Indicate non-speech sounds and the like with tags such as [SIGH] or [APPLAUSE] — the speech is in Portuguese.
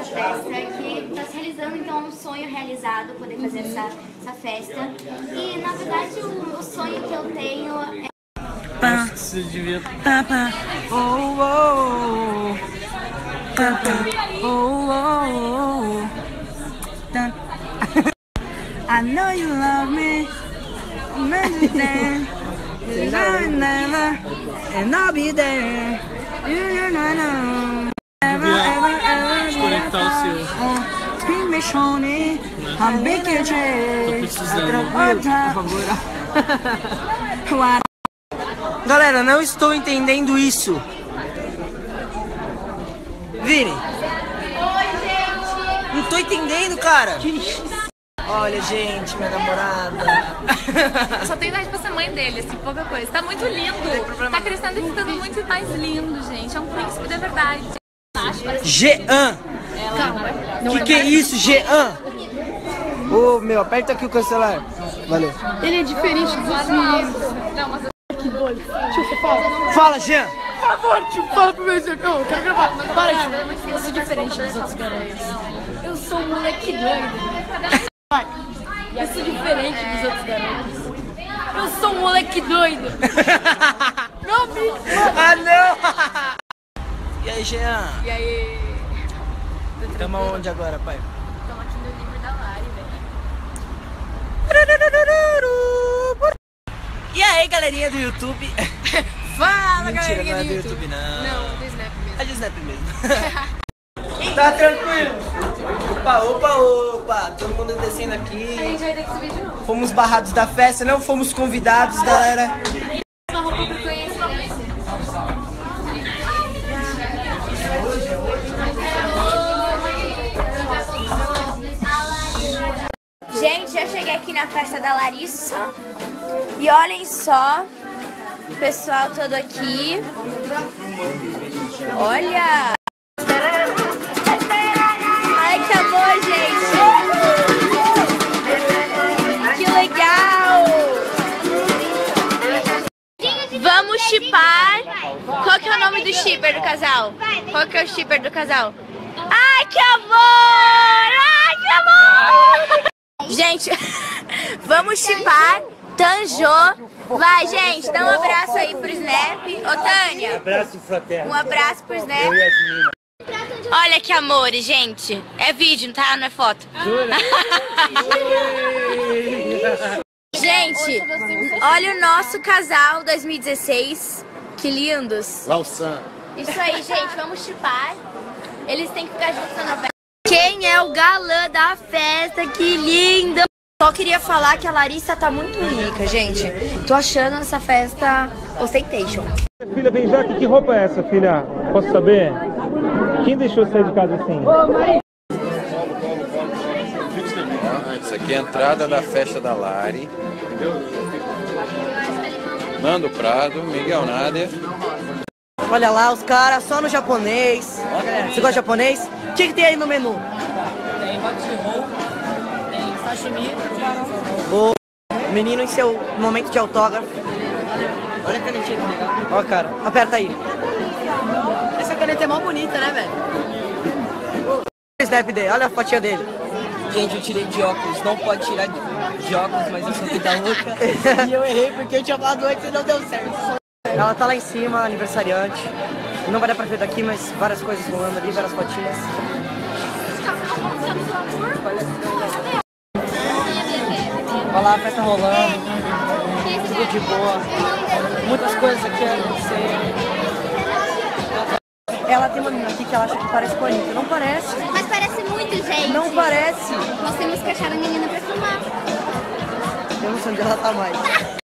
essa festa, que está se realizando, então, é um sonho realizado, poder fazer essa, essa festa. E, na verdade, o, o sonho que eu tenho é... Pá, você devia... Pá, pá, oh, oh, oh. Pá, pá, oh, oh, oh. [LAUGHS] Tá. I know you love me, many times. [LAUGHS] And I'll be there. You, you, know, know. [LAUGHS] Galera, não estou entendendo isso. Vini. Não tô entendendo, cara. Olha, gente, minha namorada. [LAUGHS] Só tem idade pra ser mãe dele, assim, pouca coisa. Tá muito lindo. Tá crescendo e ficando muito mais lindo, gente. É um príncipe de verdade. Jean. Que que é isso, Jean? Ô, meu, aperta aqui o cancelar. Valeu. Ele é diferente dos meninos. Fala, Jean. Por favor, tio, fala pro meu. Eu quero gravar. Para, tio. Eu sou diferente dos outros garotos. Eu sou um moleque doido. Vai. Eu sou diferente dos outros garotos. Eu sou um moleque doido. [LAUGHS] Meu amigo. Ah, não. [LAUGHS] E aí, Jean? E aí? Tamo onde agora, pai? Estamos aqui no livro da Lari, velho. E aí, galerinha do YouTube? [LAUGHS] Fala, Mentira, galerinha não é do do YouTube. YouTube, não. Não, do Snap mesmo. É de Snap mesmo. [LAUGHS] tá tranquilo? Opa, opa, opa. Todo mundo descendo A aqui. gente vai ter que subir de novo. Fomos barrados da festa, não fomos convidados, galera. Na festa da Larissa. E olhem só. O pessoal todo aqui. Olha! Ai, que amor, gente! Que legal! Vamos chipar. Qual que é o nome do shipper do casal? Qual que é o shipper do casal? Ai, que amor! Ai, que amor! Gente, chipar Tanjô. Vai, gente, dá um abraço aí pro Snap. Ô, Tânia. Abraço fraterno. Um abraço pro Snap. Olha que amor, gente. É vídeo, tá? Não é foto. [LAUGHS] gente, olha o nosso casal 2016. Que lindos. Lausanne. Isso aí, gente. Vamos chipar. Eles têm que ficar juntos na novela. Quem é o galã da festa? Que lindo! Só queria falar que a Larissa tá muito rica, gente. Tô achando essa festa ostentation. Filha, vem já, que, que roupa é essa, filha? Posso saber? Quem deixou você sair de casa assim? Isso aqui é a entrada da festa da Lari. Nando Prado, Miguel Nader. Olha lá, os caras só no japonês. Você gosta de japonês? O que, que tem aí no menu? Tem sashimi, O menino em seu momento de autógrafo. Olha a canetinha que legal. Ó, cara, aperta aí. Essa caneta é mó bonita, né, velho? Snap dele, olha a fotinha dele. Gente, eu tirei de óculos. Não pode tirar de, de óculos, mas eu sou vida louca. e eu errei porque eu tinha falado antes e não deu certo. Ela tá lá em cima, aniversariante. Não vai dar pra ver daqui, mas várias coisas rolando ali, várias fotinhas. Olha lá, a festa rolando. Tudo de boa. Muitas coisas aqui a acontecer. Ela tem uma menina aqui que ela acha que parece com a Anitta. Não parece. Mas parece muito, gente. Não parece. Nós temos que achar a menina pra filmar. Eu não sei onde ela tá mais. [LAUGHS]